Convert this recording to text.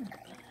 hungry.